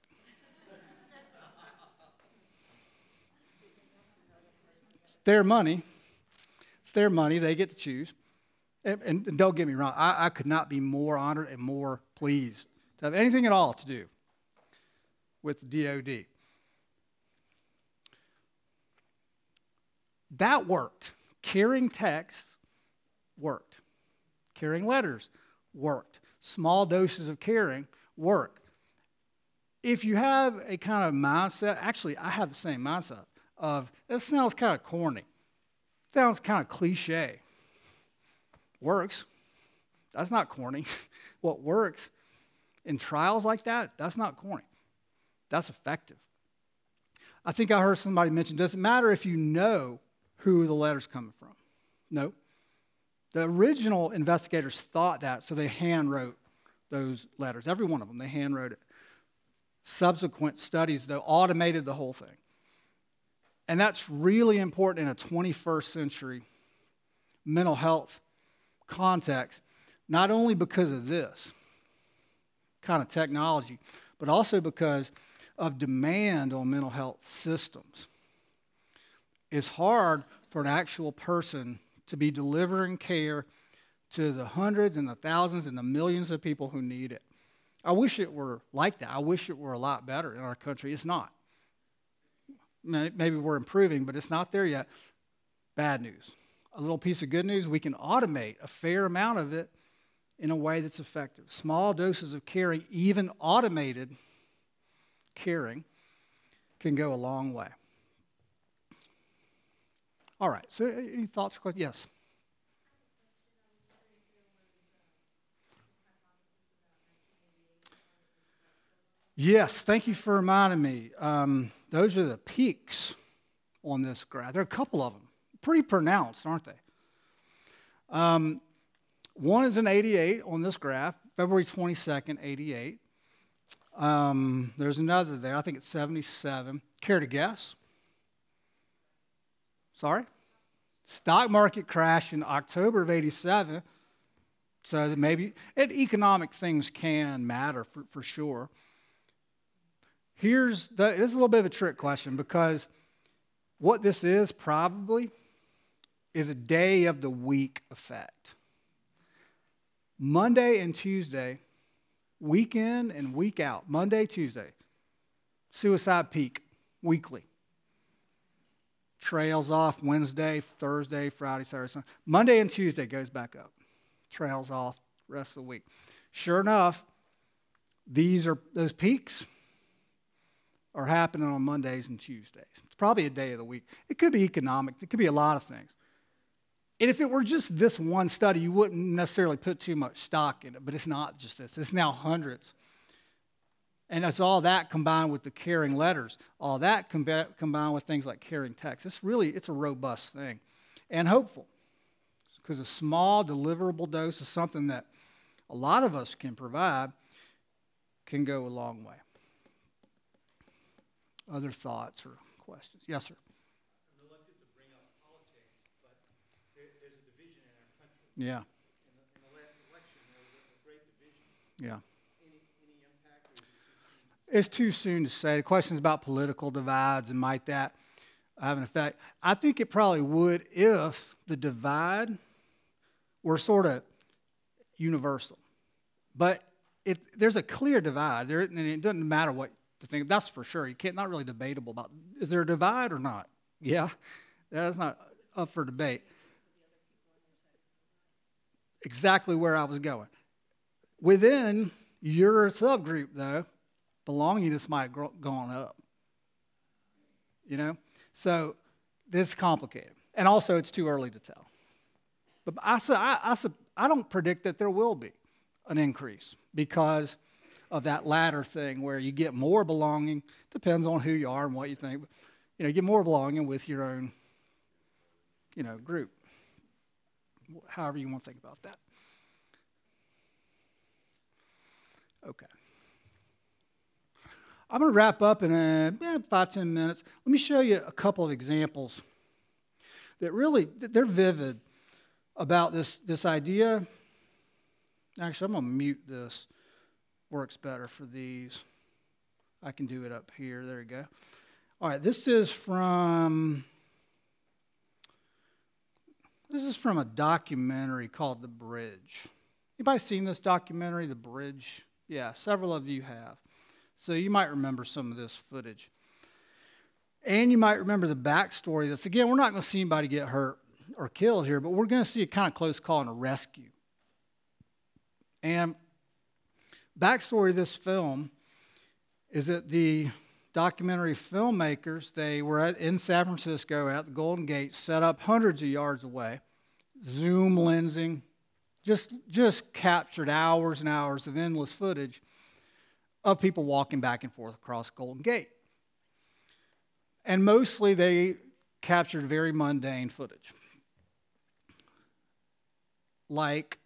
[SPEAKER 2] it's their money. It's their money. They get to choose. And, and don't get me wrong, I, I could not be more honored and more pleased to have anything at all to do with the DoD. That worked. Caring texts worked. Caring letters worked. Small doses of caring work. If you have a kind of mindset, actually, I have the same mindset of this sounds kind of corny, sounds kind of cliche. Works. That's not corny. *laughs* what works in trials like that, that's not corny. That's effective. I think I heard somebody mention doesn't matter if you know who the letter's coming from? No. The original investigators thought that, so they hand wrote those letters. Every one of them, they hand wrote it. Subsequent studies, though, automated the whole thing. And that's really important in a 21st century mental health context, not only because of this kind of technology, but also because of demand on mental health systems. It's hard for an actual person to be delivering care to the hundreds and the thousands and the millions of people who need it. I wish it were like that. I wish it were a lot better in our country. It's not. Maybe we're improving, but it's not there yet. Bad news. A little piece of good news we can automate a fair amount of it in a way that's effective. Small doses of caring, even automated caring, can go a long way. All right, so any thoughts? Yes. Yes, thank you for reminding me. Um, those are the peaks on this graph. There are a couple of them, pretty pronounced, aren't they? Um, one is an 88 on this graph, February 22nd, 88. Um, there's another there. I think it's 77. Care to guess? Sorry? Stock market crash in October of 87. So that maybe and economic things can matter for, for sure. Here's the, this is a little bit of a trick question because what this is probably is a day of the week effect. Monday and Tuesday, week in and week out, Monday, Tuesday, suicide peak weekly. Trails off Wednesday, Thursday, Friday, Saturday, Sunday. Monday and Tuesday goes back up. Trails off rest of the week. Sure enough, these are those peaks are happening on Mondays and Tuesdays. It's probably a day of the week. It could be economic, it could be a lot of things. And if it were just this one study, you wouldn't necessarily put too much stock in it, but it's not just this. It's now hundreds. And it's all that combined with the caring letters, all that combined with things like caring text. It's really, it's a robust thing and hopeful because a small deliverable dose of something that a lot of us can provide can go a long way. Other thoughts or questions? Yes, sir. Yeah. In the, in the last election, there was a great division. Yeah. It's too soon to say. The question is about political divides and might that have an effect. I think it probably would if the divide were sort of universal. But it, there's a clear divide, there, and it doesn't matter what the thing. That's for sure. You can't not really debatable about is there a divide or not. Yeah, that's not up for debate exactly where I was going. Within your subgroup, though, belongingness might have gone up. You know? So this is complicated. And also, it's too early to tell. But I, I, I, I don't predict that there will be an increase because of that latter thing where you get more belonging. Depends on who you are and what you think. You know, you get more belonging with your own, you know, group however you want to think about that. Okay. I'm going to wrap up in uh, yeah, five, ten minutes. Let me show you a couple of examples that really, they're vivid about this, this idea. Actually, I'm going to mute this. Works better for these. I can do it up here. There you go. All right, this is from this is from a documentary called The Bridge. Anybody seen this documentary, The Bridge? Yeah, several of you have. So you might remember some of this footage. And you might remember the backstory. That's again, we're not going to see anybody get hurt or killed here, but we're going to see a kind of close call and a rescue. And backstory of this film is that the documentary filmmakers, they were at, in San Francisco at the Golden Gate, set up hundreds of yards away, zoom lensing, just, just captured hours and hours of endless footage of people walking back and forth across Golden Gate. And mostly they captured very mundane footage. Like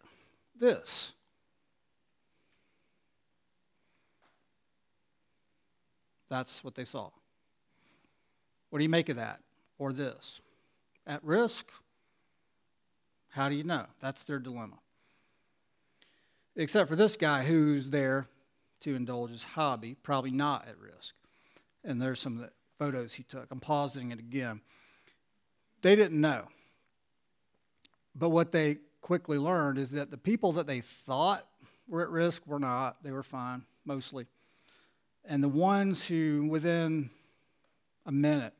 [SPEAKER 2] this. That's what they saw. What do you make of that? Or this? At risk? How do you know? That's their dilemma. Except for this guy who's there to indulge his hobby, probably not at risk. And there's some of the photos he took. I'm pausing it again. They didn't know. But what they quickly learned is that the people that they thought were at risk were not. They were fine, mostly. And the ones who, within a minute,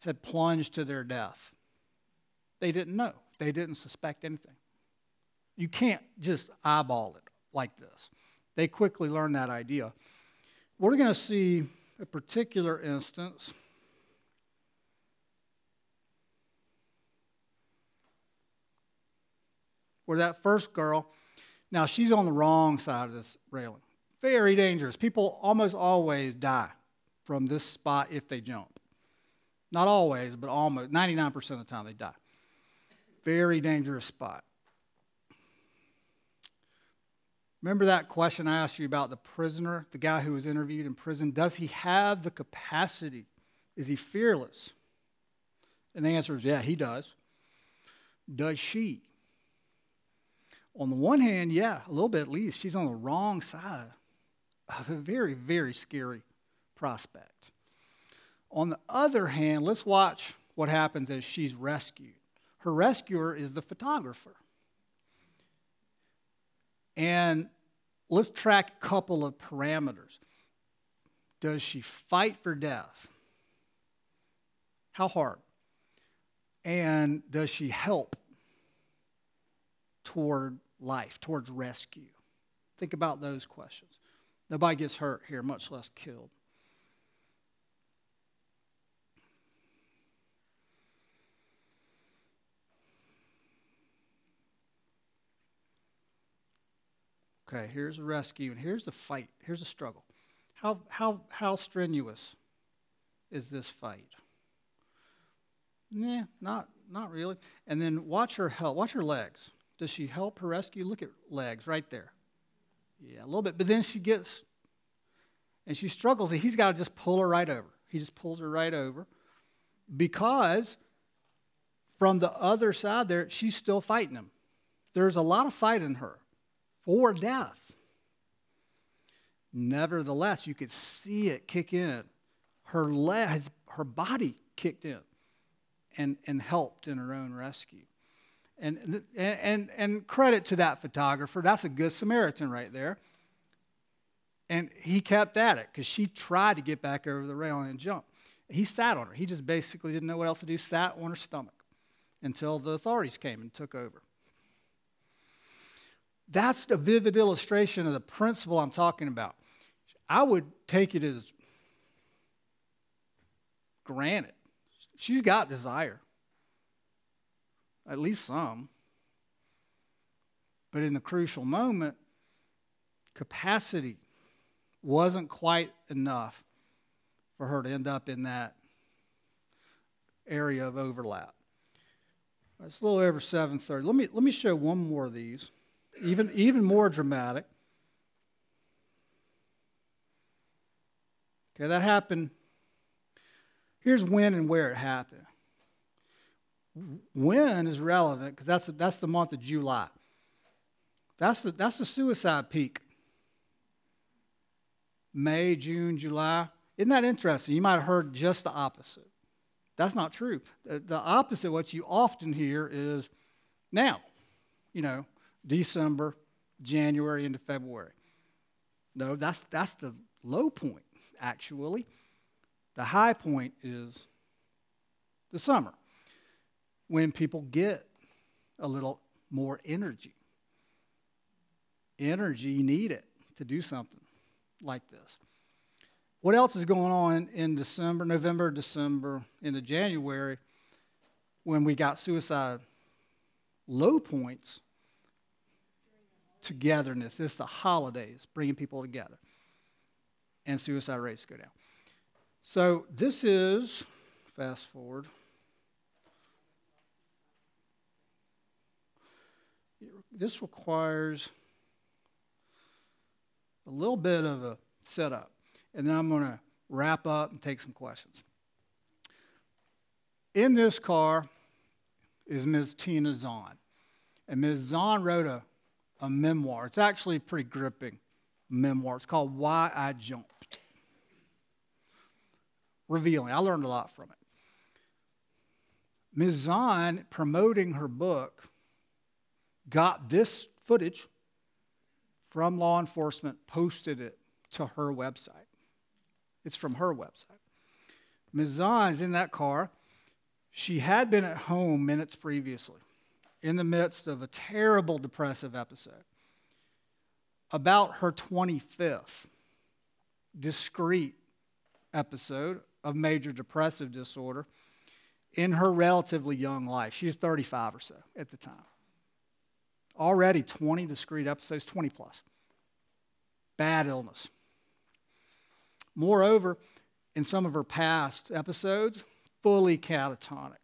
[SPEAKER 2] had plunged to their death, they didn't know. They didn't suspect anything. You can't just eyeball it like this. They quickly learn that idea. We're going to see a particular instance. Where that first girl, now she's on the wrong side of this railing. Very dangerous. People almost always die from this spot if they jump. Not always, but almost 99% of the time they die. Very dangerous spot. Remember that question I asked you about the prisoner, the guy who was interviewed in prison? Does he have the capacity? Is he fearless? And the answer is yeah, he does. Does she? On the one hand, yeah, a little bit at least. She's on the wrong side of a very, very scary prospect. On the other hand, let's watch what happens as she's rescued. Her rescuer is the photographer. And let's track a couple of parameters. Does she fight for death? How hard? And does she help toward life, towards rescue? Think about those questions. Nobody gets hurt here, much less killed. Okay, here's the rescue, and here's the fight. Here's the struggle. How, how, how strenuous is this fight? Nah, not, not really. And then watch her help. Watch her legs. Does she help her rescue? Look at legs right there. Yeah, a little bit. But then she gets, and she struggles. And he's got to just pull her right over. He just pulls her right over because from the other side there, she's still fighting him. There's a lot of fight in her for death. Nevertheless, you could see it kick in. Her leg, her body kicked in and, and helped in her own rescue. And, and, and credit to that photographer. That's a good Samaritan right there. And he kept at it because she tried to get back over the railing and jump. He sat on her. He just basically didn't know what else to do, sat on her stomach until the authorities came and took over. That's a vivid illustration of the principle I'm talking about. I would take it as granted. She's got desire, at least some. But in the crucial moment, capacity wasn't quite enough for her to end up in that area of overlap. It's a little over 7:30. Let me let me show one more of these even, even more dramatic. Okay, that happened. Here's when and where it happened. When is relevant because that's, that's the month of July. That's the, that's the suicide peak. May, June, July. Isn't that interesting? You might have heard just the opposite. That's not true. The, the opposite, what you often hear is now, you know, December, January into February. No, that's, that's the low point, actually. The high point is the summer when people get a little more energy. Energy, you need it to do something like this. What else is going on in December, November, December, into January when we got suicide low points? Togetherness. It's the holidays, bringing people together. And suicide rates go down. So this is, fast forward. This requires a little bit of a setup. And then I'm going to wrap up and take some questions. In this car is Ms. Tina Zahn. And Ms. Zahn wrote a a memoir. It's actually a pretty gripping memoir. It's called Why I Jumped. Revealing. I learned a lot from it. Ms. Zahn, promoting her book, got this footage from law enforcement, posted it to her website. It's from her website. Ms. Zahn is in that car. She had been at home minutes previously in the midst of a terrible depressive episode. About her 25th discrete episode of major depressive disorder in her relatively young life. She's 35 or so at the time. Already 20 discrete episodes, 20 plus. Bad illness. Moreover, in some of her past episodes, fully catatonic.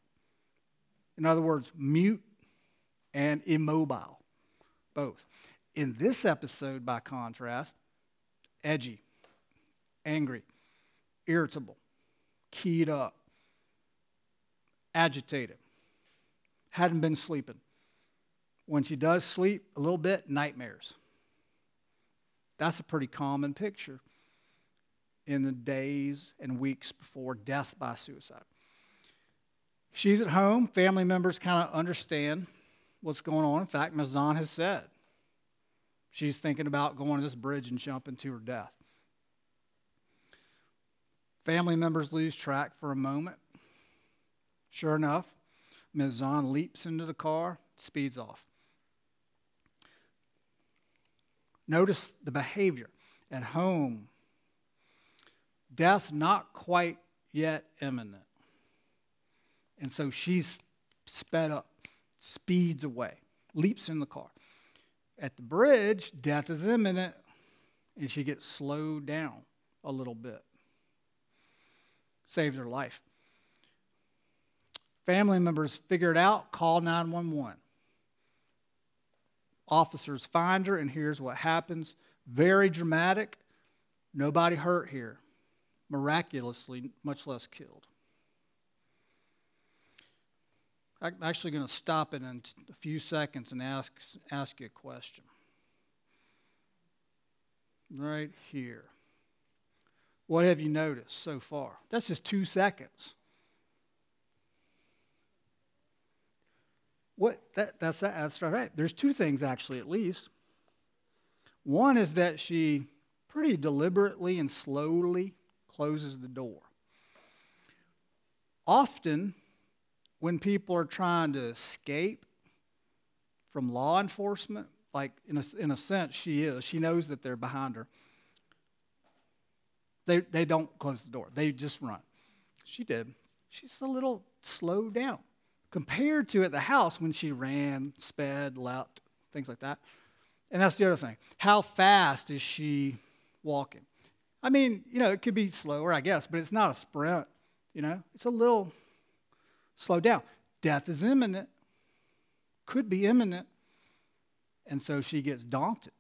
[SPEAKER 2] In other words, mute and immobile, both. In this episode, by contrast, edgy, angry, irritable, keyed up, agitated, hadn't been sleeping. When she does sleep a little bit, nightmares. That's a pretty common picture in the days and weeks before death by suicide. She's at home. Family members kind of understand what's going on. In fact, Mazan has said she's thinking about going to this bridge and jumping to her death. Family members lose track for a moment. Sure enough, Ms. Zahn leaps into the car, speeds off. Notice the behavior at home. Death not quite yet imminent. And so she's sped up, speeds away, leaps in the car. At the bridge, death is imminent, and she gets slowed down a little bit. Saves her life. Family members figure it out, call 911. Officers find her, and here's what happens. Very dramatic. Nobody hurt here. Miraculously, much less killed. I'm actually going to stop it in a few seconds and ask, ask you a question. Right here. What have you noticed so far? That's just two seconds. What that, that's that's right. There's two things actually, at least. One is that she pretty deliberately and slowly closes the door. Often, when people are trying to escape from law enforcement, like in a, in a sense she is, she knows that they're behind her. They, they don't close the door, they just run. She did. She's a little slowed down compared to at the house when she ran, sped, leapt, things like that. And that's the other thing. How fast is she walking? I mean, you know, it could be slower, I guess, but it's not a sprint. You know, it's a little slow down. Death is imminent, could be imminent. And so she gets daunted.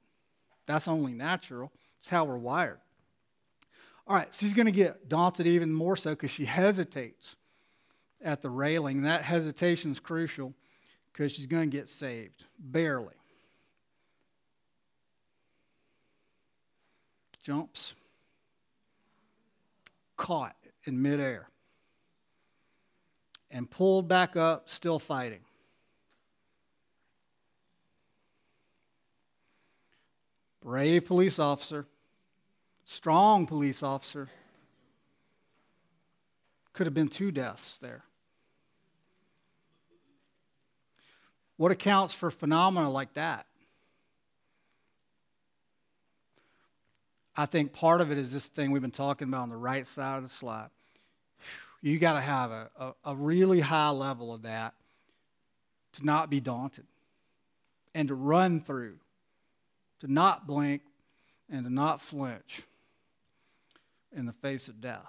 [SPEAKER 2] That's only natural. It's how we're wired. All right, she's going to get daunted even more so because she hesitates at the railing. That hesitation is crucial because she's going to get saved, barely. Jumps, caught in midair, and pulled back up, still fighting. Brave police officer, strong police officer. Could have been two deaths there. What accounts for phenomena like that? I think part of it is this thing we've been talking about on the right side of the slide. You got to have a, a, a, really high level of that to not be daunted and to run through, to not blink and to not flinch in the face of death.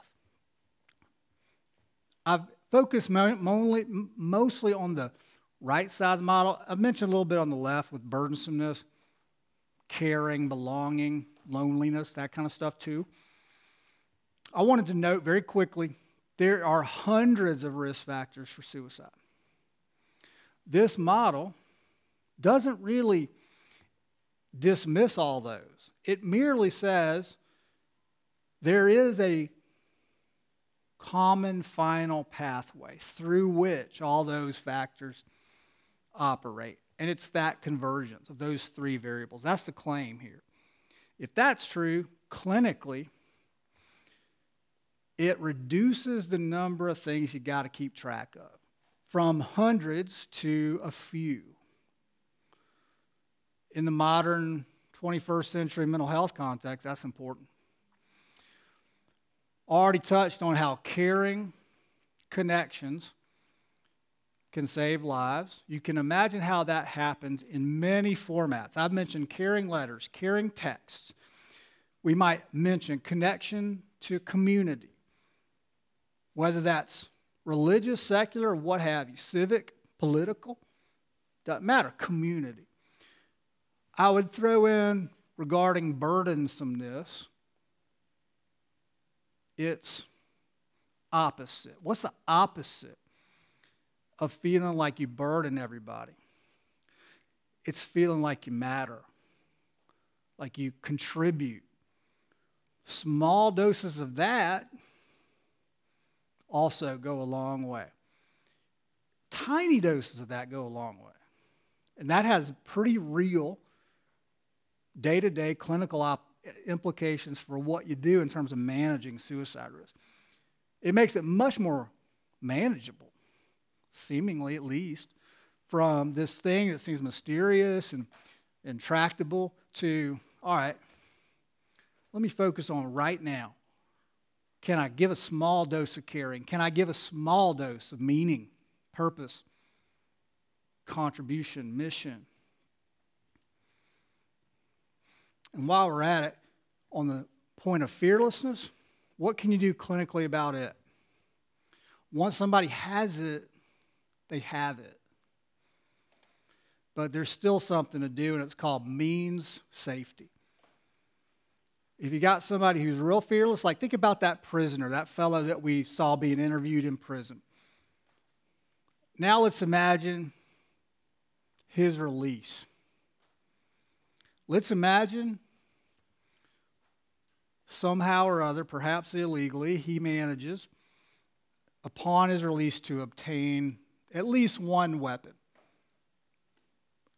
[SPEAKER 2] I've focused mostly on the right side of the model. I've mentioned a little bit on the left with burdensomeness, caring, belonging, loneliness, that kind of stuff too. I wanted to note very quickly there are hundreds of risk factors for suicide. This model doesn't really dismiss all those, it merely says there is a common final pathway through which all those factors operate. And it's that convergence of those three variables. That's the claim here. If that's true, clinically, it reduces the number of things you got to keep track of from hundreds to a few. In the modern 21st century mental health context, that's important. Already touched on how caring connections can save lives. You can imagine how that happens in many formats. I've mentioned caring letters, caring texts. We might mention connection to community, whether that's religious, secular, what have you, civic, political, doesn't matter, community. I would throw in regarding burdensomeness, it's opposite. What's the opposite of feeling like you burden everybody? It's feeling like you matter, like you contribute. Small doses of that also go a long way. Tiny doses of that go a long way. And that has pretty real day to day clinical op- implications for what you do in terms of managing suicide risk. It makes it much more manageable, seemingly at least, from this thing that seems mysterious and intractable to, all right, let me focus on right now. Can I give a small dose of caring? Can I give a small dose of meaning, purpose, contribution, mission? And while we're at it, on the point of fearlessness, what can you do clinically about it? Once somebody has it, they have it. But there's still something to do, and it's called means safety. If you got somebody who's real fearless, like think about that prisoner, that fellow that we saw being interviewed in prison. Now let's imagine his release. Let's imagine somehow or other, perhaps illegally, he manages upon his release to obtain at least one weapon.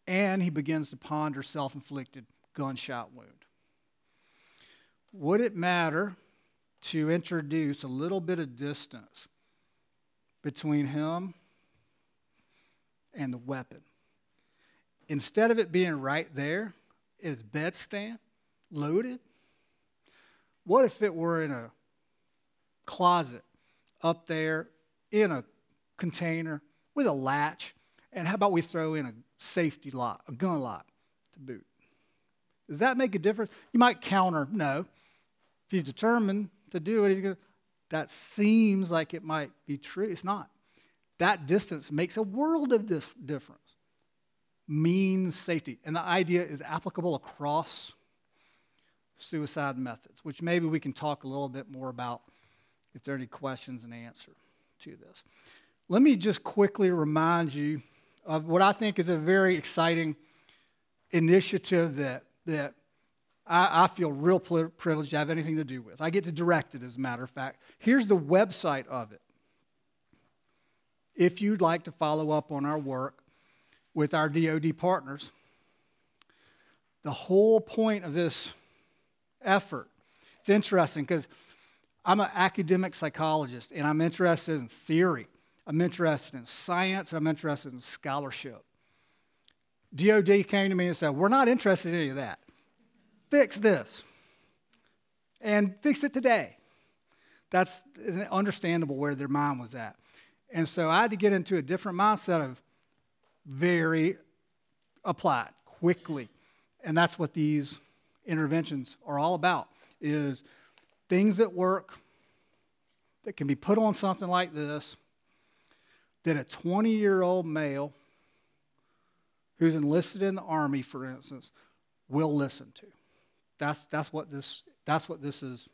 [SPEAKER 2] And he begins to ponder self inflicted gunshot wound. Would it matter to introduce a little bit of distance between him and the weapon? Instead of it being right there, his bedstand, loaded, what if it were in a closet up there in a container with a latch? And how about we throw in a safety lock, a gun lock to boot? Does that make a difference? You might counter, no. If he's determined to do it, he's going. That seems like it might be true. It's not. That distance makes a world of difference. Means safety. And the idea is applicable across suicide methods, which maybe we can talk a little bit more about if there are any questions and answer to this. Let me just quickly remind you of what I think is a very exciting initiative that, that I, I feel real privileged to have anything to do with. I get to direct it, as a matter of fact. Here's the website of it. If you'd like to follow up on our work with our DoD partners, the whole point of this effort. It's interesting because I'm an academic psychologist and I'm interested in theory. I'm interested in science I'm interested in scholarship. DOD came to me and said, We're not interested in any of that. Fix this and fix it today. That's understandable where their mind was at. And so I had to get into a different mindset of very applied quickly. And that's what these interventions are all about is things that work that can be put on something like this that a 20 year old male who's enlisted in the army for instance will listen to that's, that's what this that's what this is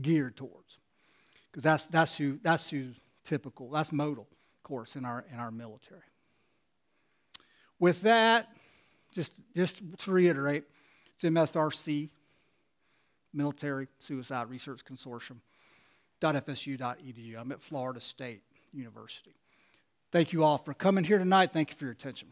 [SPEAKER 2] geared towards because that's that's who that's who's typical that's modal of course in our in our military with that just just to reiterate it's MSRC, Military Suicide Research Consortium, .fsu.edu. I'm at Florida State University. Thank you all for coming here tonight. Thank you for your attention.